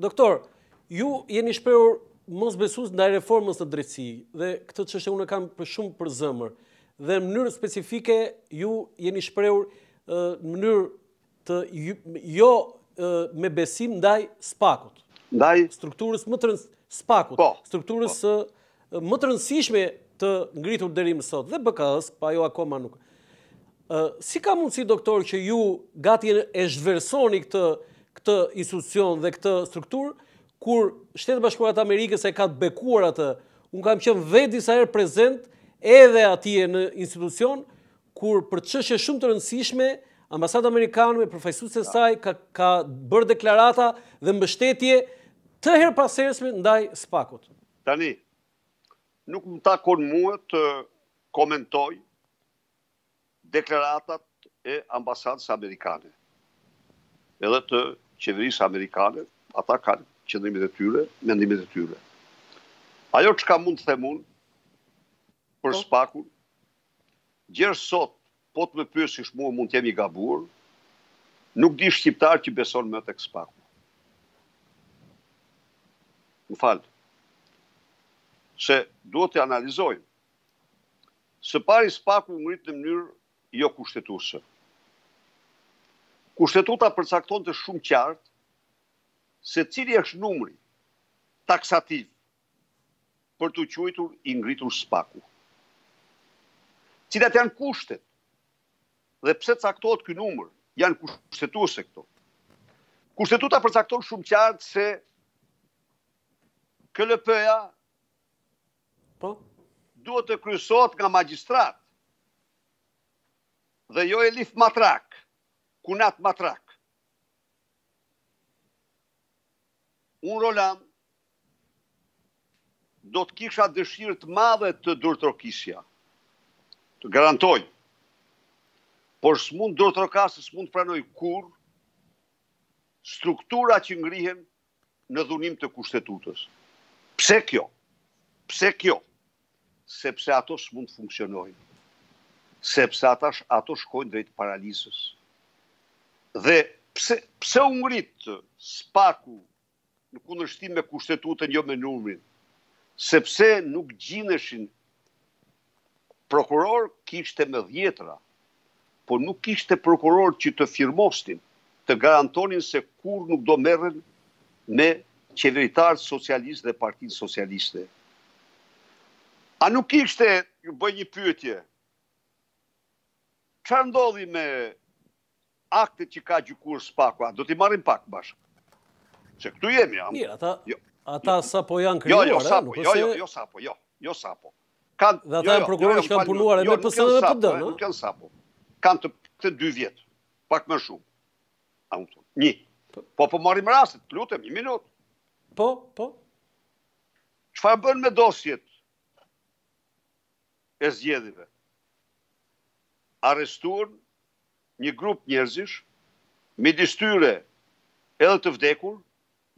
Doktor, ju jeni shprehur mosbesues ndaj reformës në drejtësi dhe këtë çështje unë e kam shumë për zemër dhe në mënyrë specifike ju jeni shprehur në mënyrë të jo me besim ndaj SPAK-ut. Ndaj strukturës më të rëndë SPAK-ut, po, strukturës po. së më të rëndësishme të ngritur deri më sot dhe BKH-së, pa ajo akoma nuk. Ë si ka mundësi doktor që ju gati e zhvlerësoni këtë këtë institucion dhe këtë strukturë kur Shtetet e Bashkuara të Amerikës e ka të bekuar atë. Unë kam qenë vetë disa herë prezent edhe atje në institucion kur për çështje shumë të rëndësishme Ambasada Amerikane me përfaqësues të saj ka ka bërë deklarata dhe mbështetje të herëpashershme ndaj SPAK-ut. Tani, nuk më takon mua të komentoj deklaratat e ambasadës amerikane edhe të qeverisë amerikane, ata kanë qëndrimet e tyre, mendimet e tyre. Ajo çka mund të them unë për SPAK-un, gjer sot Po të më pyesish mua mund të jem i gabuar, nuk di shqiptar që beson më tek SPAK-u. Më fal. Se duhet të analizojmë. Së pari SPAK-u u ngrit në mënyrë jo kushtetuese. Kushtetuta përcaktonte shumë qartë se cili është numri taksativ për t'u quajtur i ngritur SPAK-u. Cilat janë kushtet? Dhe pse caktohet ky numër? Janë kushtetuese këto. Kushtetuta përcakton shumë qartë se KLP-ja duhet të kryesohet nga magjistrat dhe jo elif matrak, kunat matrak. Unë Roland, Do të kisha dëshirë të madhe të duartrokisja. Të garantoj. Por s'mund duartrokas, s'mund të pranoj kurrë struktura që ngrihen në dhunim të kushtetutës. Pse kjo? Pse kjo? Sepse ato s'mund të funksionojnë. Sepse ata, ato shkojnë drejt paralizës. Dhe pse, pse u ngrit SPAK-u në kundërshtim me kushtetutën jo me numrin, sepse nuk gjendeshin prokurorë, kishte me dhjetra, por nuk kishte prokurorë që të firmosnin, të garantonin se kurrë nuk do merren me qeveritarët socialistë dhe partinë socialiste. A nuk ishte, ju bëj një pyetje, ça ndodhi me aktet që ka gjykuar SPAK-u, do t'i marrim pak bashkë? Se këtu jemi, a? Mirë, ata, jo. ata sapo janë krijuar, jo, jo, sa po, jo, jo, jo, sa po, jo, jo, sa po. Kan, dhe ata jo, janë prokurorë jo, që kanë punuar edhe në PS dhe PD, no? Nuk janë sapo. Kanë të, të dy vjet, pak më shumë. A më thonë, një. Po, po, po marrim rastet, lutem, një minutë. Po, po. Çfarë bënë me dosjet? e zgjedhjeve, arrestuan një grup njerëzish, midis tyre edhe të vdekur,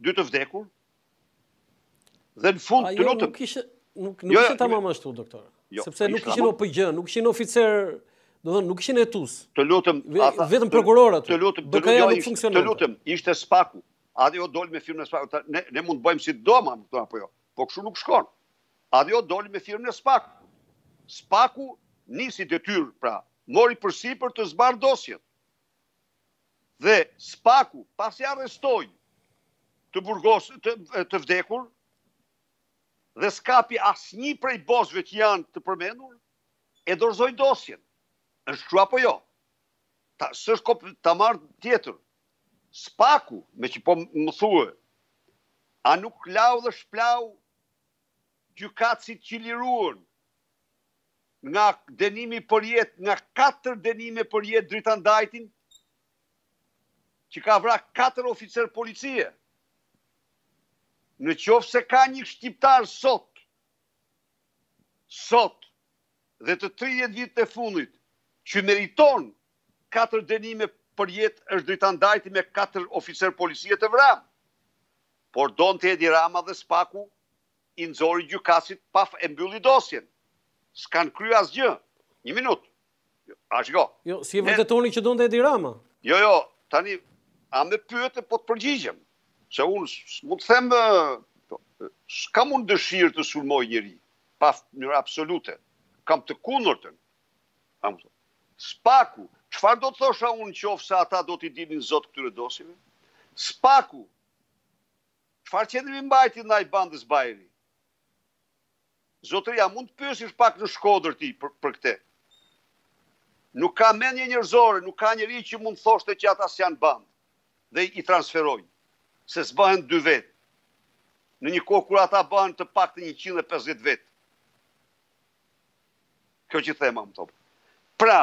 dy të vdekur, dhe në fund të lutem. Nuk jo, ishte tamam ashtu, doktor. Jo, Sepse nuk ishin OPGJ, nuk ishin oficerë, do dhe nuk ishin e tus. Të lutem, vetëm prokurorët, të lutem, të lutem, nuk funksionon. Të lutem, ishte SPAK-u. Ajo doli me firmën e SPAK-ut. Ne mund të bëjmë si do, ma më të apo jo. Po kështu nuk shkon. Ajo doli me firmën e SPAK-ut. SPAK-u nisi detyrë, pra, mori përsipër të zbardhë dosjen. Dhe SPAK-u, pasi arrestoi të, burgosi të, të vdekur dhe s'kapi asnjë prej bosëve që janë të përmendur, e dorëzoi dosjen. Është kështu apo jo? Pa s'është kop ta marr tjetër. SPAK-u, meqë po më thue, a nuk lau dhe shpëlau gjykatësit që liruan nga dënimi për jetë, nga katër dënime për jetë Dritan Dajtin, që ka vra katër oficerë policie. Në qoftë se ka një shqiptar sot, sot, dhe të tridhjetë vitet e fundit që meriton katër dënime për jetë është Dritan Dajti me katër oficerë policie të vramë. Por donte Edi Rama dhe SPAK-u i nxori gjykatësit paf e mbylli dosjen. S'kanë krye asgjë. Një minut. A shiko. Jo, si e vërtetoni që donte Edi Rama? Jo, jo, tani a me pyete po të përgjigjem. Se unë mund të them s'kam unë dëshirë të sulmoj njeri. pa në mënyrë absolute. Kam të kundërtën. SPAK-u, çfarë do të thosha unë qoftë se ata do t'i dilnin zot këtyre dosjeve? SPAK-u, çfarë qëndrimi mbajti ndaj bandës Bajri? Zotëri, a mund të pyesësh pak në Shkodër ti për, për këtë? Nuk ka mendje njerëzore, nuk ka njeri që mund të thoshte që ata s'janë bandë. dhe i transferojnë, se s'bëhen dy vetë, në një kohë kur ata bëhen të paktën njëqind e pesëdhjetë vetë. Kjo që them a më kupton. Pra,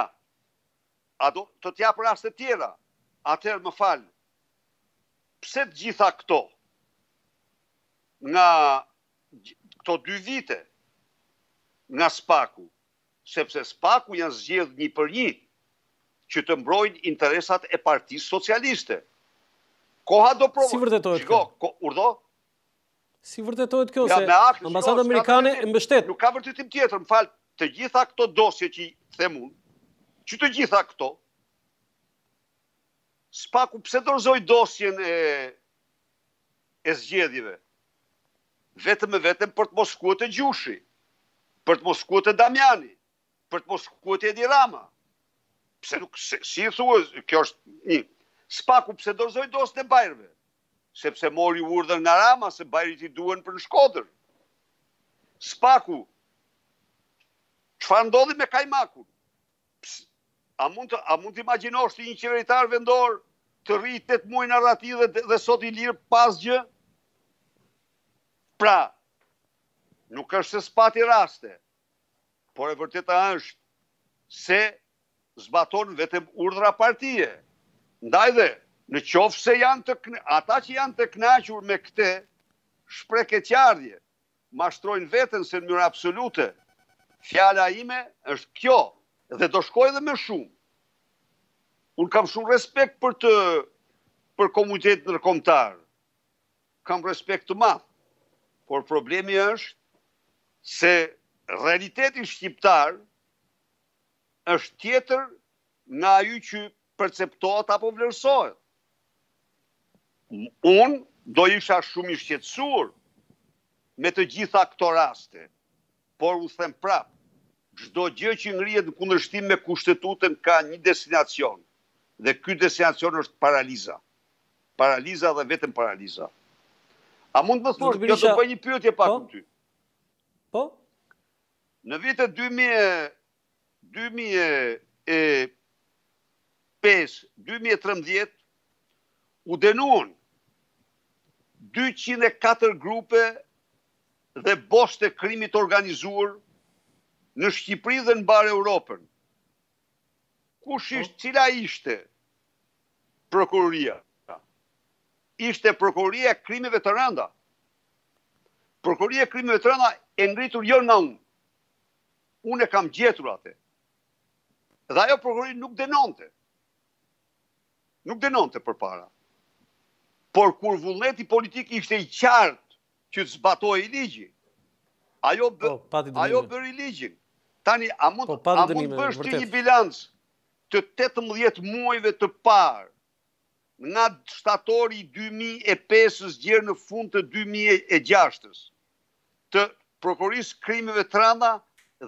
a do të jap raste të tjera, atëherë më falë, pse të gjitha këto, nga këto dy vite, nga SPAK-u, sepse SPAK-u janë zgjedhë një për një që të mbrojnë interesat e partisë socialiste. Koha do e provojë. Si vërtetohet kjo? Urdhëro? Si vërtetohet kjo se ambasada amerikane e mbështet? Nuk ka vërtetim tjetër, më fal, të gjitha këto dosje që i them unë, që të gjitha këto, SPAK-u pse dorëzoi dosjen e e zgjedhjeve, vetëm e vetëm për të mos shkuar te Gjushi, për të mos shkuar te Damiani, për të mos shkuar te Edi Rama. Pse nuk, se, si i thua, kjo është një, SPAK-u pse dorëzoi dosjen e Bajrave, sepse mori urdhër nga Rama se Bajrat i duhen për në Shkodër. SPAK-u, çfarë ndodhi me Kajmakun? A mund të a mund të imagjinosh ti një qeveritar vendor të rrijë 8 muaj në arrati dhe dhe sot i lirë pa asgjë? Pra, nuk është se s'pati raste, por e vërteta është se zbaton vetëm urdhra partie. Ndaj dhe, në qoftë se janë të kënë, ata që janë të kënaqur me këtë, shprehje e çartje, mashtrojnë veten se në mënyrë absolute fjala ime është kjo dhe do shkojë edhe më shumë. Unë kam shumë respekt për të për komunitetin ndërkombëtar. Kam respekt të madh. Por problemi është se realiteti shqiptar është tjetër nga ai që perceptohet apo vlerësohet. Unë do isha shumë i shqetësuar me të gjitha këto raste, por u them prap, çdo gjë që ngrihet në kundërshtim me kushtetutën ka një destinacion dhe ky destinacion është paraliza. Paraliza dhe vetëm paraliza. A mund të më thuash, do të bëj një pyetje pak po? ty. Po? Në vitin 2000 dy mijë e pesë, dy mijë e trembëdhjetë, u dënuan 204 grupe dhe bosë të krimit të organizuar në Shqipëri dhe në mbarë Europën. Kush po. ishte, cila ishte prokuroria? Ishte prokuroria e krimeve të rënda. Prokuroria e krimeve të rënda e ngritur jo nga unë. Unë e kam gjetur atë. Dhe ajo prokurori nuk dënonte. Nuk dënonte përpara. Por kur vullneti politik ishte i qartë që të zbatohej ligji, ajo, bë, po, ajo bëri ligjin. Tani, a mund, po, a mund të bësh ti një bilanc të 18 muajve të parë Nga shtatori i dy mijë e pesës gjer në fund të dy mijë e gjashtës, të prokurorisë krimeve të rënda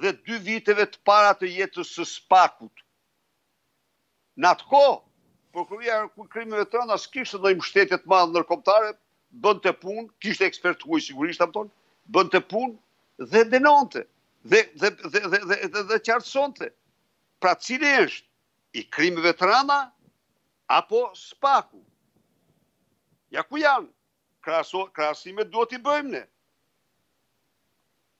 dhe dy viteve të para të jetës së SPAK-ut. Në atë kohë, Prokuroria e Krimeve të Rënda s'kishte ndonjë mbështetje të madhe ndërkombëtare, bënte punë, kishte ekspertë të huaj sigurisht apo tonë, bënte punë dhe dënonte dhe dhe dhe dhe dhe dhe qartësonte. Pra cili është i krimeve të rënda, apo SPAK-u. Ja ku janë, krahasimet duhet t'i bëjmë ne.